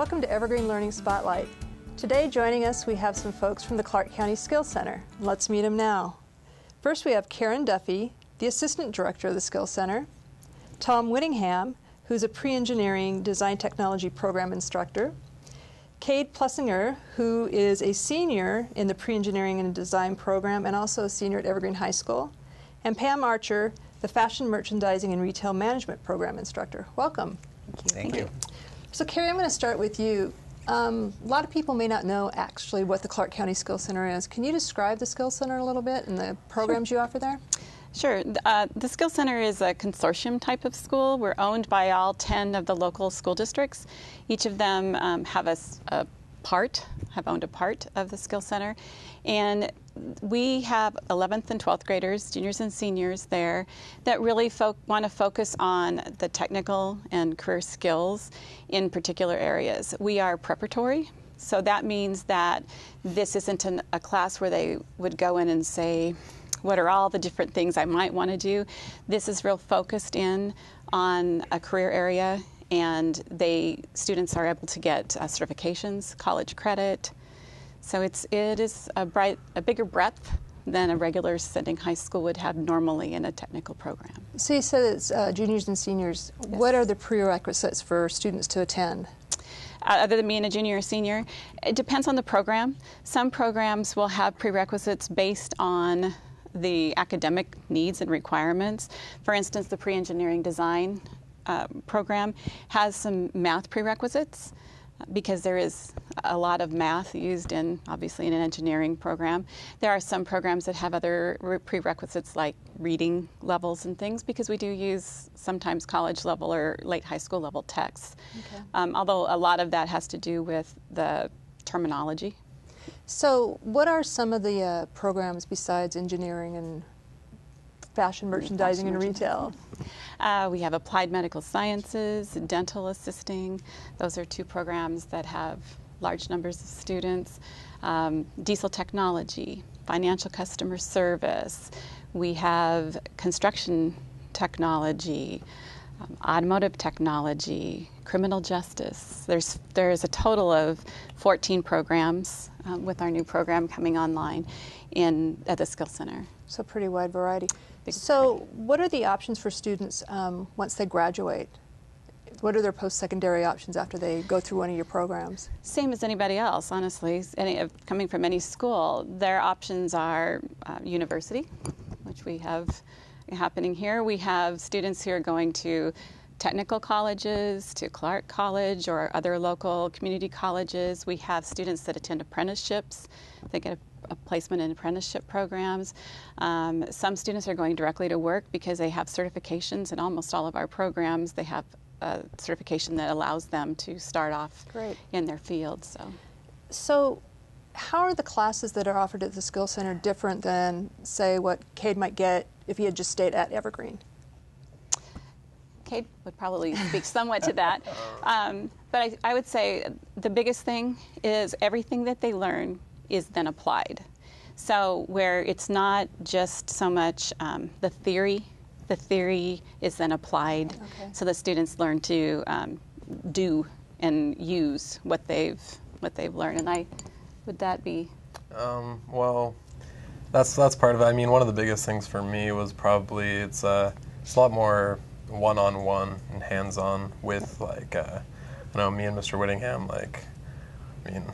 Welcome to Evergreen Learning Spotlight. Today joining us we have some folks from the Clark County Skills Center. Let's meet them now. First we have Karen Duffy, the Assistant Director of the Skills Center, Tom Whittingham, who's a pre-engineering design technology program instructor, Cade Plessinger, who is a senior in the pre-engineering and design program and also a senior at Evergreen High School, and Pam Archer, the fashion merchandising and retail management program instructor. Welcome. Thank you. Thank you. So Carrie, I'm going to start with you. Um, a lot of people may not know actually what the Clark County Skills Center is. Can you describe the Skills Center a little bit and the programs sure. you offer there? Sure. Uh, the Skills Center is a consortium type of school. We're owned by all 10 of the local school districts. Each of them um, have a, a part, have owned a part of the Skills Center. And we have 11th and 12th graders, juniors and seniors there, that really want to focus on the technical and career skills in particular areas. We are preparatory, so that means that this isn't an, a class where they would go in and say, what are all the different things I might want to do. This is real focused in on a career area, and they students are able to get uh, certifications, college credit. So it's it is a bright a bigger breadth than a regular sending high school would have normally in a technical program. So you said it's uh, juniors and seniors. Yes. What are the prerequisites for students to attend? Uh, other than being a junior or senior, it depends on the program. Some programs will have prerequisites based on the academic needs and requirements. For instance, the pre-engineering design uh, program has some math prerequisites uh, because there is a lot of math used in obviously in an engineering program. There are some programs that have other prerequisites like reading levels and things because we do use sometimes college level or late high school level texts. Okay. Um, although a lot of that has to do with the terminology so, what are some of the uh, programs besides engineering and fashion merchandising fashion and retail? Uh, we have applied medical sciences, dental assisting. Those are two programs that have large numbers of students. Um, diesel technology, financial customer service. We have construction technology, um, automotive technology, criminal justice. There's there is a total of 14 programs um, with our new program coming online in at the Skill Center. So pretty wide variety. Big so what are the options for students um, once they graduate? What are their post-secondary options after they go through one of your programs? Same as anybody else, honestly. Any, coming from any school, their options are uh, university, which we have happening here. We have students who are going to technical colleges, to Clark College or other local community colleges. We have students that attend apprenticeships. They get a, a placement in apprenticeship programs. Um, some students are going directly to work because they have certifications in almost all of our programs. They have a certification that allows them to start off Great. in their field. So, so how are the classes that are offered at the Skill Center different than, say, what Cade might get if he had just stayed at Evergreen? Cade would probably speak somewhat to that. Um, but I, I, would say the biggest thing is everything that they learn is then applied. So, where it's not just so much um, the theory, the theory is then applied. Okay. So the students learn to um, do and use what they've what they've learned. And I, would that be? Um, well, that's that's part of it. I mean, one of the biggest things for me was probably it's uh, it's a lot more one-on-one and hands-on with like uh, I know me and Mr. Whittingham like I mean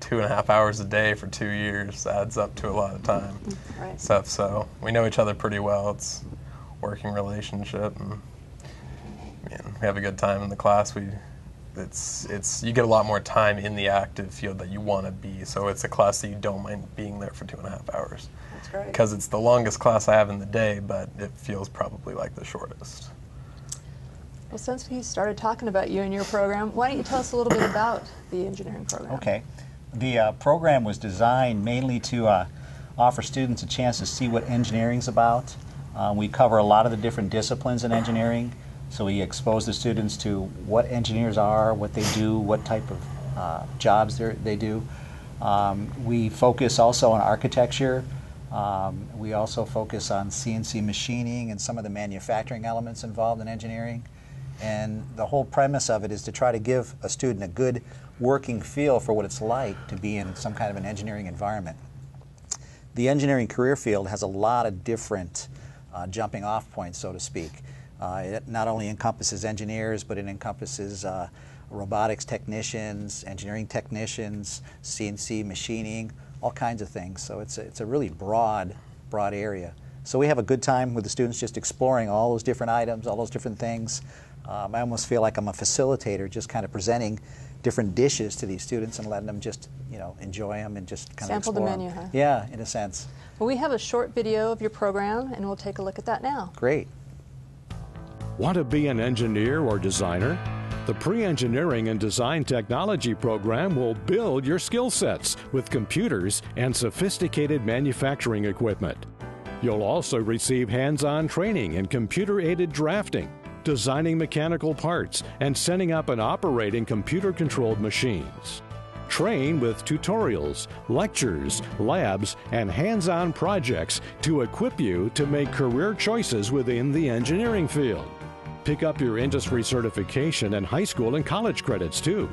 two and a half hours a day for two years adds up to a lot of time right. stuff so we know each other pretty well. It's working relationship and I mean, we have a good time in the class. We it's it's you get a lot more time in the active field that you want to be so it's a class that you don't mind being there for two and a half hours. That's great. Because it's the longest class I have in the day but it feels probably like the shortest well, since we started talking about you and your program, why don't you tell us a little bit about the engineering program? Okay. The uh, program was designed mainly to uh, offer students a chance to see what engineering is about. Uh, we cover a lot of the different disciplines in engineering, so we expose the students to what engineers are, what they do, what type of uh, jobs they do. Um, we focus also on architecture. Um, we also focus on CNC machining and some of the manufacturing elements involved in engineering. And the whole premise of it is to try to give a student a good working feel for what it's like to be in some kind of an engineering environment. The engineering career field has a lot of different uh, jumping off points, so to speak. Uh, it not only encompasses engineers, but it encompasses uh, robotics technicians, engineering technicians, CNC machining, all kinds of things. So it's a, it's a really broad, broad area. So we have a good time with the students just exploring all those different items, all those different things. Um, I almost feel like I'm a facilitator, just kind of presenting different dishes to these students and letting them just, you know, enjoy them and just kind Sample of the explore menu, 'em. huh? Yeah, in a sense. Well, we have a short video of your program, and we'll take a look at that now. Great. Want to be an engineer or designer? The Pre Engineering and Design Technology program will build your skill sets with computers and sophisticated manufacturing equipment. You'll also receive hands on training in computer aided drafting, designing mechanical parts, and setting up and operating computer controlled machines. Train with tutorials, lectures, labs, and hands on projects to equip you to make career choices within the engineering field. Pick up your industry certification and high school and college credits too.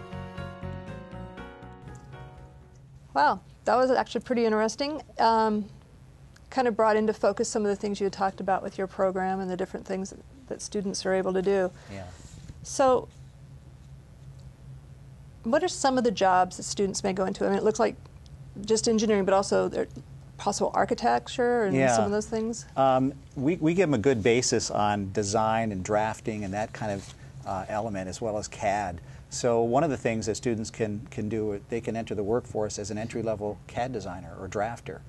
Wow, that was actually pretty interesting. Um, kind of brought into focus some of the things you had talked about with your program and the different things that, students are able to do. Yeah. So, what are some of the jobs that students may go into? I mean, it looks like just engineering, but also possible architecture and Yeah. some of those things. Um, we, we give them a good basis on design and drafting and that kind of uh, element as well as CAD. So one of the things that students can, can do, they can enter the workforce as an entry-level CAD designer or drafter.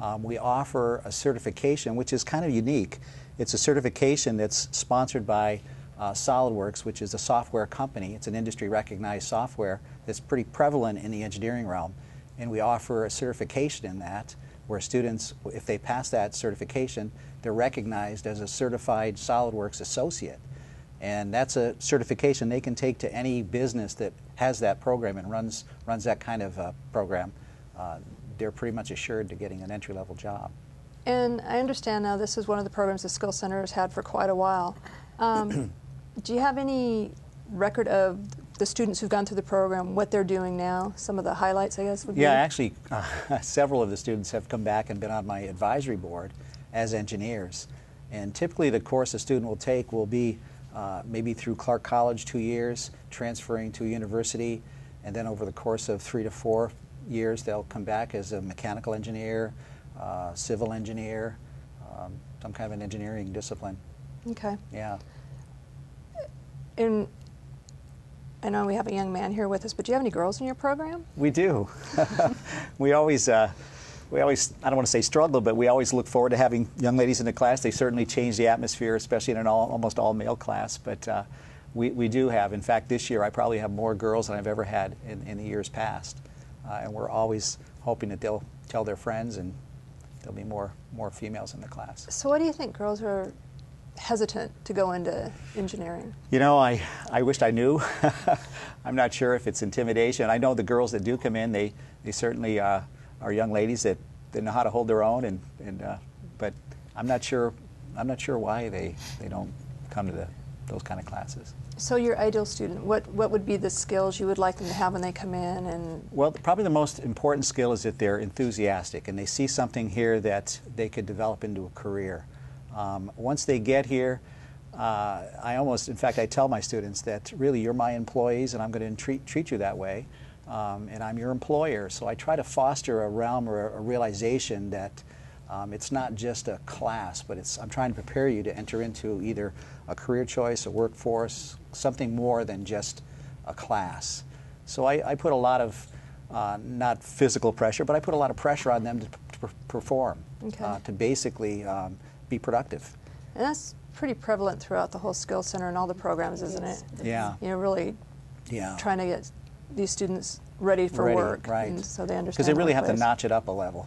Um, we offer a certification which is kind of unique. It's a certification that's sponsored by uh, SolidWorks, which is a software company. It's an industry recognized software that's pretty prevalent in the engineering realm. And we offer a certification in that where students, if they pass that certification, they're recognized as a certified SolidWorks associate. And that's a certification they can take to any business that has that program and runs, runs that kind of uh, program. Uh, they're pretty much assured to getting an entry level job. And I understand now this is one of the programs the Skill Center has had for quite a while. Um, do you have any record of the students who've gone through the program, what they're doing now? Some of the highlights, I guess, would Yeah, be? actually, uh, several of the students have come back and been on my advisory board as engineers. And typically, the course a student will take will be uh, maybe through Clark College two years, transferring to a university, and then over the course of three to four years, they'll come back as a mechanical engineer, uh, civil engineer, um, some kind of an engineering discipline. Okay. Yeah. And I know we have a young man here with us, but do you have any girls in your program? We do. we always, uh, we always, I don't want to say struggle, but we always look forward to having young ladies in the class. They certainly change the atmosphere, especially in an all, almost all male class. But uh, we, we do have. In fact, this year I probably have more girls than I've ever had in, in the years past. Uh, and we're always hoping that they'll tell their friends and there'll be more, more females in the class. So, what do you think girls are hesitant to go into engineering? You know, I, I wished I knew. I'm not sure if it's intimidation. I know the girls that do come in, they, they certainly uh, are young ladies that, that know how to hold their own, and, and, uh, but I'm not sure, I'm not sure why they, they don't come to the, those kind of classes. So, your ideal student, what, what would be the skills you would like them to have when they come in? And Well, probably the most important skill is that they're enthusiastic and they see something here that they could develop into a career. Um, once they get here, uh, I almost, in fact, I tell my students that really you're my employees and I'm going to treat, treat you that way. Um, and I'm your employer. So I try to foster a realm or a, a realization that um, it's not just a class, but it's, I'm trying to prepare you to enter into either a career choice, a workforce, something more than just a class. So I, I put a lot of, uh, not physical pressure, but I put a lot of pressure on them to, p- to perform, Okay. uh, to basically um, be productive. And that's pretty prevalent throughout the whole Skill Center and all the programs, isn't it? Yeah. You know, really Yeah. trying to get these students ready for Ready, work, right. and so they understand. Because they really the have to notch it up a level.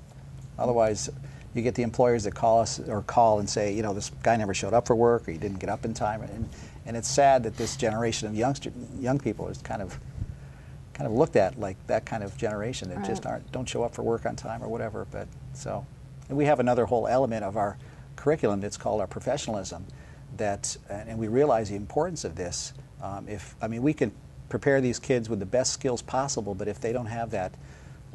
Otherwise, you get the employers that call us or call and say, you know, this guy never showed up for work or he didn't get up in time. And, and it's sad that this generation of youngster, young people is kind of kind of looked at like that kind of generation that just aren't don't show up for work on time or whatever. But so, and we have another whole element of our curriculum that's called our professionalism, that, and we realize the importance of this. Um, if I mean, we can prepare these kids with the best skills possible, but if they don't have that,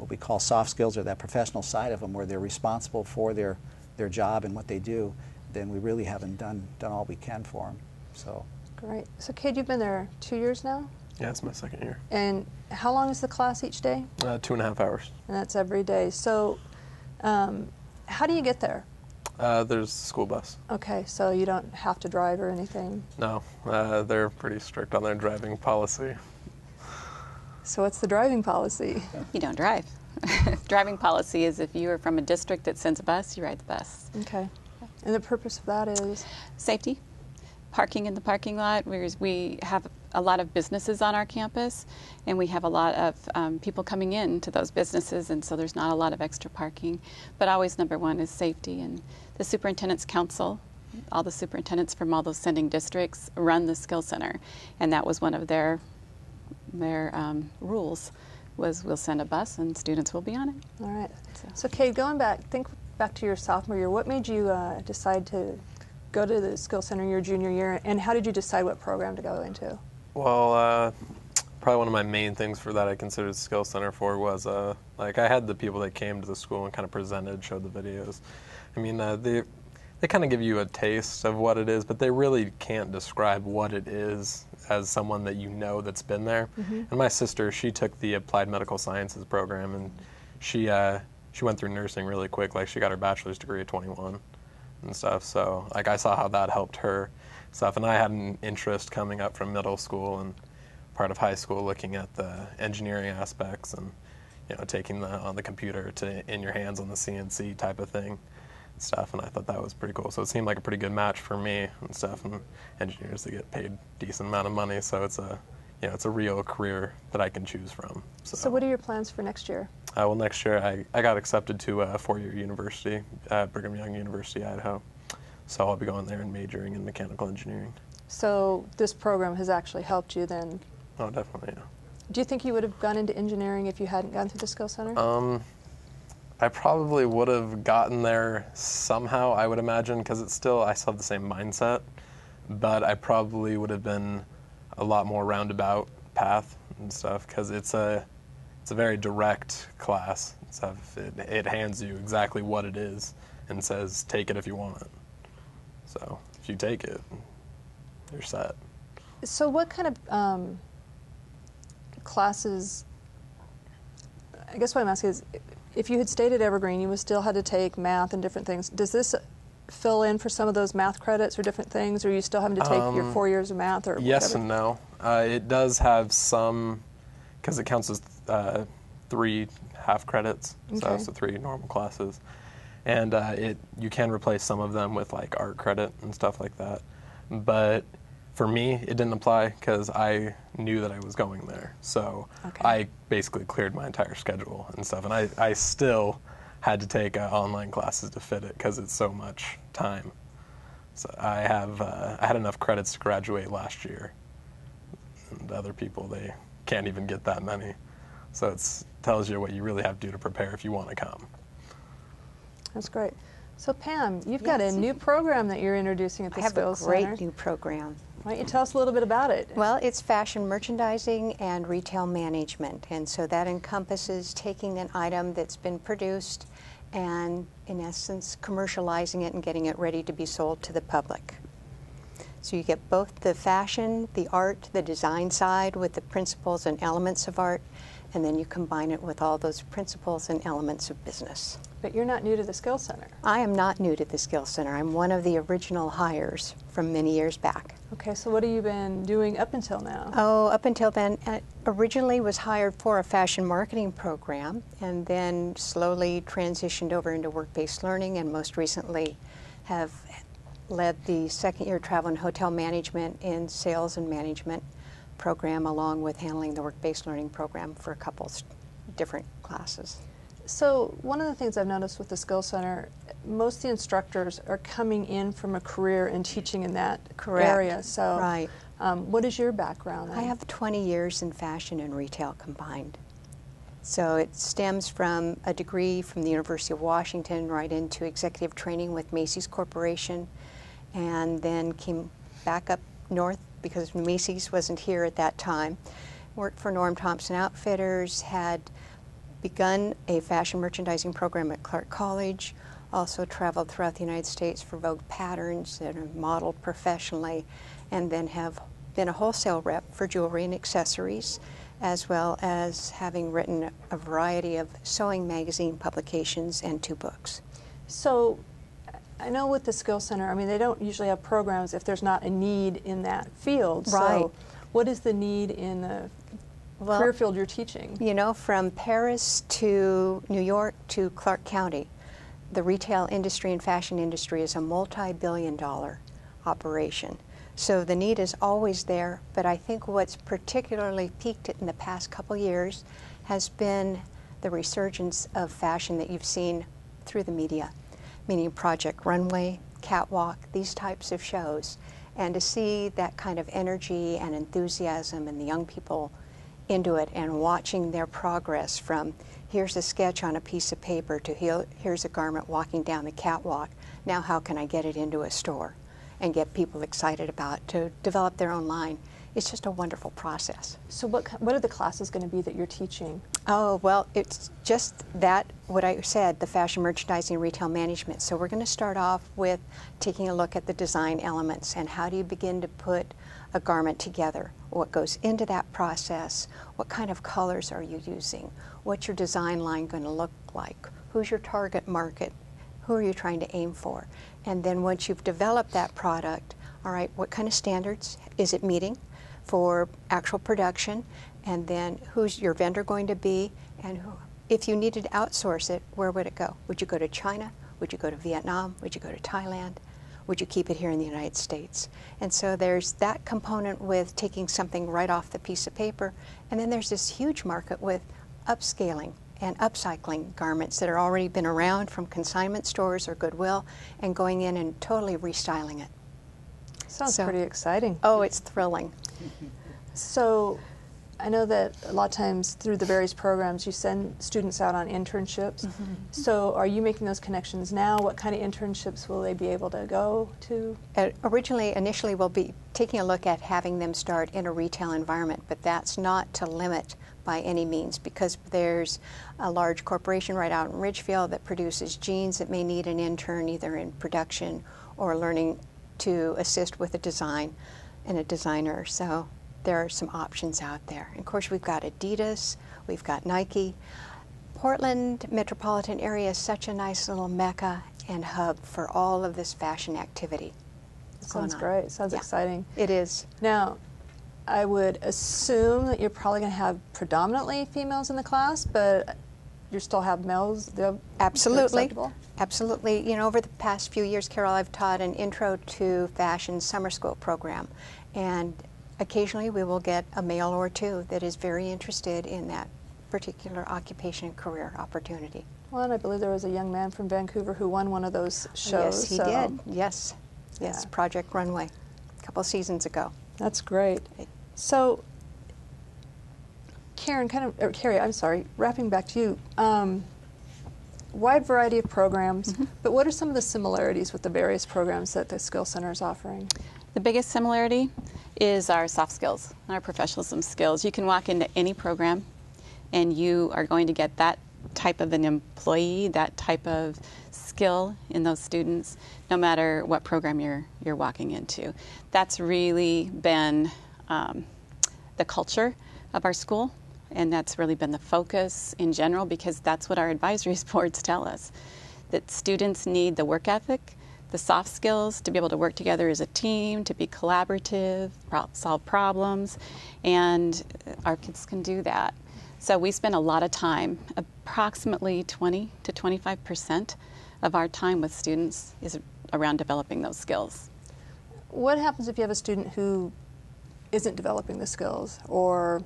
what we call soft skills or that professional side of them, where they're responsible for their their job and what they do, then we really haven't done done all we can for them. So. Great. So, Cade, you've been there two years now, Yeah, it's my second year. and how long is the class each day? Uh, two and a half hours. And that's every day. So, um, how do you get there? Uh, there's a school bus. Okay, so you don't have to drive or anything. No, uh, they're pretty strict on their driving policy. So, what's the driving policy? You don't drive. Driving policy is if you are from a district that sends a bus, you ride the bus. Okay. And the purpose of that is? Safety, parking in the parking lot. Whereas we have a lot of businesses on our campus, and we have a lot of um, people coming in to those businesses, and so there's not a lot of extra parking. But always number one is safety, and the superintendent's council. All the superintendents from all those sending districts run the skill center, and that was one of their their um, rules was we'll send a bus and students will be on it. All right. So- So, Cade, going back, think back to your sophomore year. What made you uh, decide to go to the Skill Center your junior year, and how did you decide what program to go into? Well, uh, probably one of my main things for that I considered Skill Center for was uh, like I had the people that came to the school and kind of presented, showed the videos. I mean, uh, they they kind of give you a taste of what it is, but they really can't describe what it is as someone that you know that's been there. And my sister, she took the Applied Medical Sciences program, and she uh, she went through nursing really quick. Like she got her bachelor's degree at 21 and stuff. So like I saw how that helped her stuff, and I had an interest coming up from middle school and part of high school looking at the engineering aspects and you know taking the on the computer to in your hands on the CNC type of thing stuff and I thought that was pretty cool so it seemed like a pretty good match for me and stuff and engineers they get paid decent amount of money so it's a you know it's a real career that I can choose from so, So, what are your plans for next year? uh, well next year I, I got accepted to a four-year university at Brigham Young University Idaho so I'll be going there and majoring in mechanical engineering So, this program has actually helped you then. oh definitely yeah Do you think you would have gone into engineering if you hadn't gone through the Skill Center? Um, I probably would have gotten there somehow. I would imagine because it's still I still have the same mindset, but I probably would have been a lot more roundabout path and stuff because it's a it's a very direct class. So it, it hands you exactly what it is and says take it if you want it. So if you take it, you're set. So, what kind of um, classes? I guess what I'm asking is, if you had stayed at Evergreen, you would still had to take math and different things. Does this fill in for some of those math credits or different things, or are you still having to take your Um, four years of math or Yes whatever? and no. Uh, it does have some, because it counts as uh, three half credits, so Okay. it's the three normal classes, and uh, it you can replace some of them with like art credit and stuff like that. But for me, it didn't apply because I knew that I was going there, so Okay. I basically cleared my entire schedule and stuff, and I, I still had to take uh, online classes to fit it because it's so much time. So I have uh, I had enough credits to graduate last year, and other people they can't even get that many. So it tells you what you really have to do to prepare if you want to come. That's great. So, Pam, you've got a new program that you're introducing at the I have a great Center. new program. Why don't you tell us a little bit about it? Well, it's fashion merchandising and retail management. And so that encompasses taking an item that's been produced and, in essence, commercializing it and getting it ready to be sold to the public. So you get both the fashion, the art, the design side with the principles and elements of art, and then you combine it with all those principles and elements of business. But you're not new to the Skills Center. I am not new to the Skills Center. I'm one of the original hires from many years back. Okay, so what have you been doing up until now? Oh, up until then, uh, originally was hired for a fashion marketing program and then slowly transitioned over into work-based learning and most recently have led the second year travel and hotel management in sales and management program along with handling the work-based learning program for a couple different classes. So one of the things I've noticed with the Skills Center, most of the instructors are coming in from a career in teaching in that Correct. area. So, Right. um, what is your background? I have 20 years in fashion and retail combined. So it stems from a degree from the University of Washington right into executive training with Macy's Corporation and then came back up north because Macy's wasn't here at that time. Worked for Norm Thompson Outfitters, had begun a fashion merchandising program at Clark College, also traveled throughout the United States for Vogue Patterns and modeled professionally, and then have been a wholesale rep for jewelry and accessories, as well as having written a variety of sewing magazine publications and two books. So I know with the Skill Center, I mean, they don't usually have programs if there's not a need in that field. Right. So what is the need in the Well, career field you're teaching? You know, from Paris to New York to Clark County, the retail industry and fashion industry is a multi billion dollar operation. So the need is always there, but I think what's particularly peaked in the past couple years has been the resurgence of fashion that you've seen through the media, meaning Project Runway, Catwalk, these types of shows. And to see that kind of energy and enthusiasm and the young people into it and watching their progress from here's a sketch on a piece of paper to here's a garment walking down the catwalk. Now, how can I get it into a store and get people excited about to develop their own line? It's just a wonderful process. So what, what are the classes going to be that you're teaching? Oh, well, it's just that, what I said, the fashion merchandising and retail management. So we're going to start off with taking a look at the design elements and how do you begin to put a garment together? What goes into that process? What kind of colors are you using? What's your design line going to look like? Who's your target market? Who are you trying to aim for? And then once you've developed that product, all right, what kind of standards is it meeting for actual production? And then who's your vendor going to be? And who, if you needed to outsource it, where would it go? Would you go to China? Would you go to Vietnam? Would you go to Thailand? Would you keep it here in the United States? And so there's that component with taking something right off the piece of paper. And then there's this huge market with upscaling and upcycling garments that are already been around from consignment stores or Goodwill and going in and totally restyling it. Sounds So- pretty exciting. Oh, it's thrilling. So I know that a lot of times through the various programs you send students out on internships. Mm-hmm. So are you making those connections now? What kind of internships will they be able to go to? Uh, originally, initially, we'll be taking a look at having them start in a retail environment, but that's not to limit by any means because there's a large corporation right out in Ridgefield that produces jeans that may need an intern either in production or learning to assist with a design and a designer. So there are some options out there. And of course, we've got Adidas, we've got Nike. Portland metropolitan area is such a nice little mecca and hub for all of this fashion activity. Sounds great. Sounds Yeah. exciting. It is. Now, I would assume that you're probably going to have predominantly females in the class, but you still have males. They're Absolutely. Absolutely. You know, over the past few years, Carol, I've taught an intro to fashion summer school program. And occasionally we will get a male or two that is very interested in that particular occupation and career opportunity. Well, and I believe there was a young man from Vancouver who won one of those shows. yes, he so did. Yes. Yes, Yeah. Project Runway, a couple seasons ago. That's great. So, Karen, kind of, or Carrie, I'm sorry, wrapping back to you. Um, wide variety of programs, Mm-hmm. but what are some of the similarities with the various programs that the Skill Center is offering? The biggest similarity is our soft skills, our professionalism skills. You can walk into any program and you are going to get that type of an employee, that type of skill in those students, no matter what program you're, you're walking into. That's really been um, the culture of our school, and that's really been the focus in general because that's what our advisory boards tell us that students need the work ethic, the soft skills to be able to work together as a team, to be collaborative, solve problems, and our kids can do that. So we spend a lot of time, approximately 20 to 25 percent of our time with students is around developing those skills. What happens if you have a student who isn't developing the skills or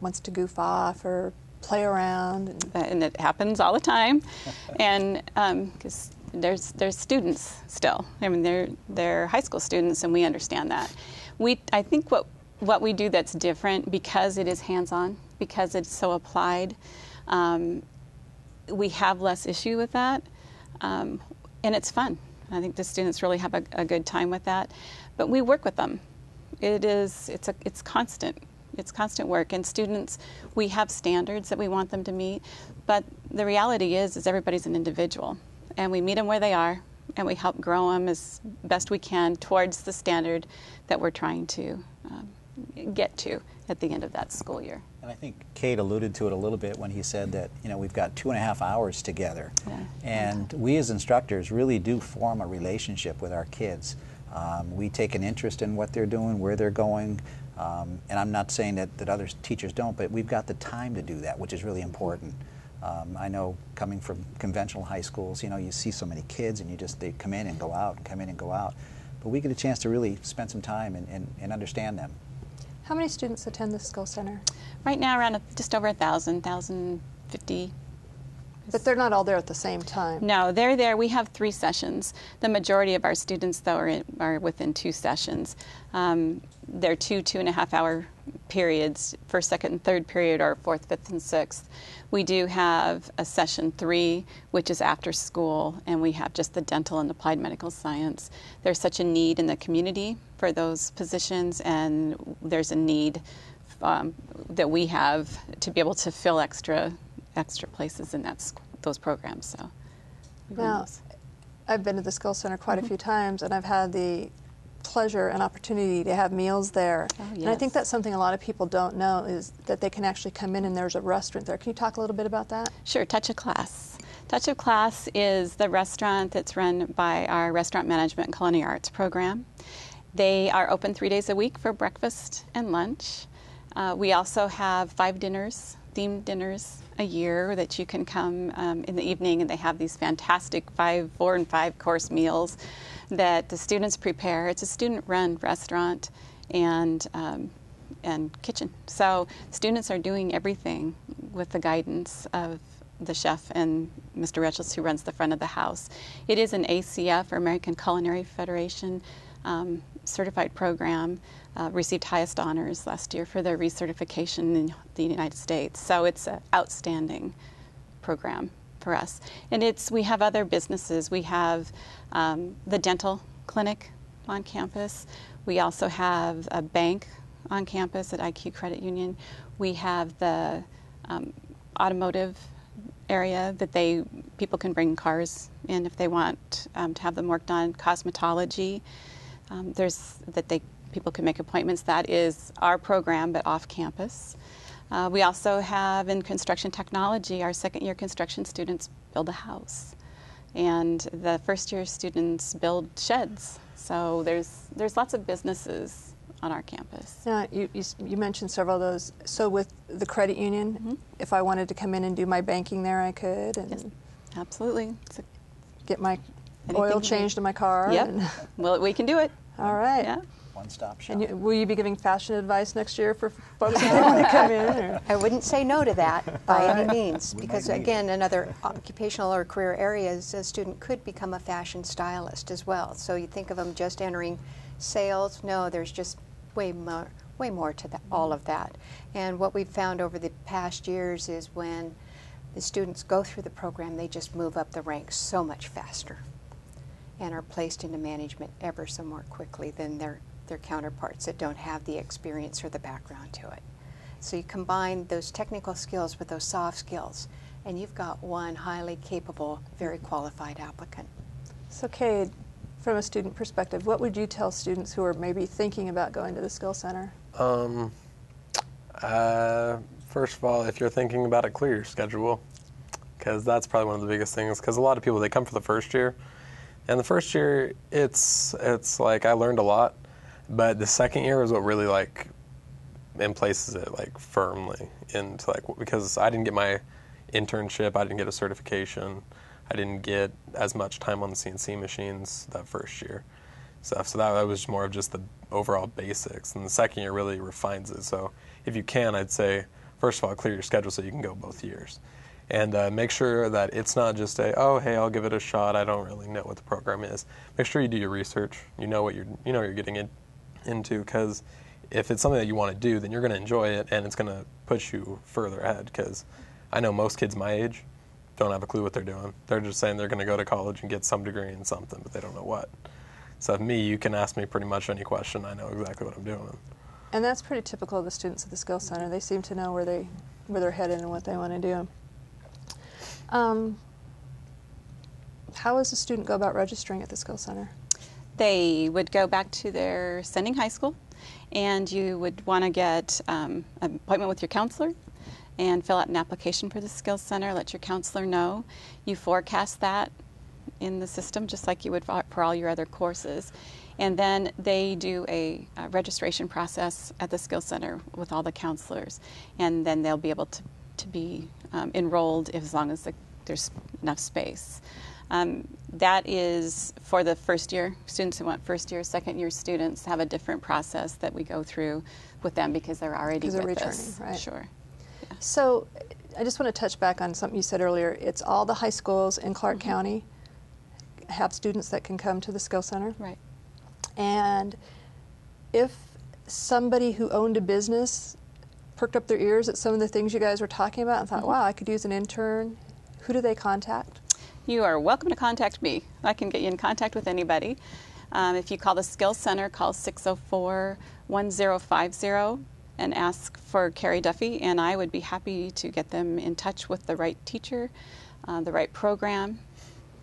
wants to goof off or play around? And, and it happens all the time. and because there's there's students still. I mean, they're they're high school students, and we understand that. We I think what what we do that's different because it is hands-on, because it's so applied. Um, we have less issue with that, um, and it's fun. I think the students really have a, a good time with that. But we work with them. It is it's a it's constant. It's constant work, and students we have standards that we want them to meet. But the reality is, is everybody's an individual, and we meet them where they are, and we help grow them as best we can towards the standard that we're trying to um, get to at the end of that school year. And I think Cade alluded to it a little bit when he said that you know we've got two and a half hours together, Yeah. and we as instructors really do form a relationship with our kids. Um, we take an interest in what they're doing, where they're going, um, and I'm not saying that, that other teachers don't, but we've got the time to do that, which is really important. Um, I know coming from conventional high schools, you know, you see so many kids and you just, they come in and go out and come in and go out. But we get a chance to really spend some time and, and, and understand them. How many students attend the Skill Center? Right now, around a, just over a thousand, thousand fifty. But they're not all there at the same time. No, they're there. We have three sessions. The majority of our students, though, are, in, are within two sessions. Um, they're two two and a half hour periods. First, second, and third period are fourth, fifth, and sixth. We do have a session three, which is after school, and we have just the dental and applied medical science. There's such a need in the community for those positions, and there's a need um, that we have to be able to fill extra extra places in that those programs. So. I've been to the Skill Center quite Mm-hmm. a few times, and I've had the pleasure and opportunity to have meals there. Oh, And I think that's something a lot of people don't know is that they can actually come in and there's a restaurant there. Can you talk a little bit about that? Sure, Touch of Class. Touch of Class is the restaurant that's run by our Restaurant Management and Culinary Arts program. They are open three days a week for breakfast and lunch. Uh, we also have five dinners, themed dinners a year that you can come um, in the evening, and they have these fantastic five, four, and five course meals that the students prepare. It's a student-run restaurant, and um, and kitchen. So students are doing everything with the guidance of the chef and Mr. Retchels, who runs the front of the house. It is an ACF, or American Culinary Federation, um, certified program. Uh, received highest honors last year for their recertification in the United States. So it's an outstanding program for us. And it's we have other businesses. We have um, the dental clinic on campus. We also have a bank on campus at IQ Credit Union. We have the um, automotive area that they people can bring cars in if they want um, to have them worked on. Cosmetology. Um, there's that they people can make appointments. That is our program, but off campus. Uh, we also have in construction technology, our second year construction students build a house, and the first year students build sheds. So there's there's lots of businesses on our campus. Now, you, you, you mentioned several of those. So with the credit union, if I wanted to come in and do my banking there, I could and Yes, absolutely. A- get my oil changed in my car. Yep. well, we can do it. all right. Yeah. One-stop shop. And you, will you be giving fashion advice next year for folks who want to come in? Or? I wouldn't say no to that by any means, We because might need it. again, another occupational or career area is a student could become a fashion stylist as well. So you think of them just entering sales. No, there's just way more, way more to that, all of that. And what we've found over the past years is when the students go through the program, they just move up the ranks so much faster and are placed into management ever so more quickly than their, their counterparts that don't have the experience or the background to it. So you combine those technical skills with those soft skills, and you've got one highly capable, very qualified applicant. So, Cade, from a student perspective, what would you tell students who are maybe thinking about going to the Skill Center? Um, uh, first of all, if you're thinking about it, clear your schedule, because that's probably one of the biggest things. Because a lot of people they come for the first year, and the first year it's it's like I learned a lot, but the second year is what really like in places it like firmly into like because I didn't get my internship, I didn't get a certification, I didn't get as much time on the CNC machines that first year stuff. So that, that was more of just the overall basics, and the second year really refines it. So if you can, I'd say first of all clear your schedule so you can go both years, and uh, make sure that it's not just a oh hey I'll give it a shot. I don't really know what the program is. Make sure you do your research. You know what you're you know what you're getting in, into because if it's something that you want to do, then you're going to enjoy it, and it's going to push you further ahead. Because I know most kids my age don't have a clue what they're doing. They're just saying they're going to go to college and get some degree in something, but they don't know what. So if me, you can ask me pretty much any question. I know exactly what I'm doing. And that's pretty typical of the students at the Skill Center. They seem to know where they where they're headed and what they want to do. Um, how does a student go about registering at the Skill Center? They would go back to their sending high school, and you would want to get um, an appointment with your counselor and fill out an application for the Skills Center. Let your counselor know. You forecast that in the system just like you would for, all your other courses. And then they do a, a, registration process at the Skills Center with all the counselors. And then they'll be able to, to be um, enrolled as long as the, there's enough space. Um, that is for the first year students who want first year, second year students have a different process that we go through with them because they're already they're returning, us. Right. Sure. Yeah. So, I just want to touch back on something you said earlier. It's all the high schools in Clark mm-hmm. County have students that can come to the Skill Center. Right. And if somebody who owned a business perked up their ears at some of the things you guys were talking about and thought, mm-hmm. wow, I could use an intern, who do they contact? You are welcome to contact me. I can get you in contact with anybody. Um, if you call the Skills Center, call 604 1050 and ask for Carrie Duffy, and I would be happy to get them in touch with the right teacher, uh, the right program,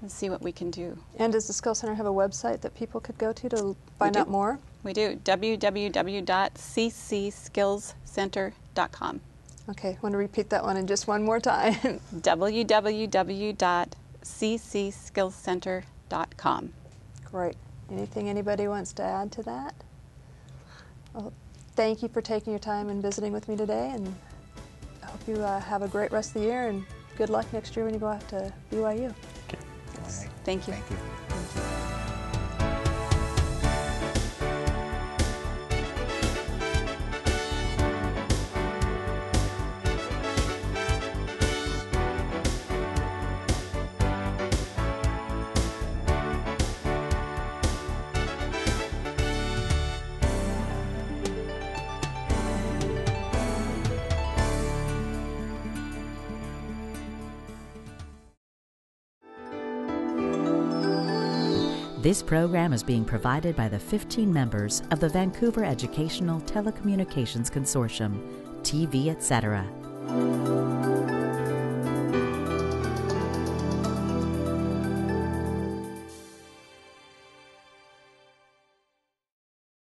and see what we can do. And does the Skills Center have a website that people could go to to find out more? We do. www.ccskillscenter.com. Okay, I want to repeat that one in just one more time. www ccskillscenter.com. Great. Anything anybody wants to add to that? Well, thank you for taking your time and visiting with me today, and I hope you uh, have a great rest of the year and good luck next year when you go out to BYU. Okay. Thank you. Thank you. Thank you. This program is being provided by the 15 members of the Vancouver Educational Telecommunications Consortium, TV, etc.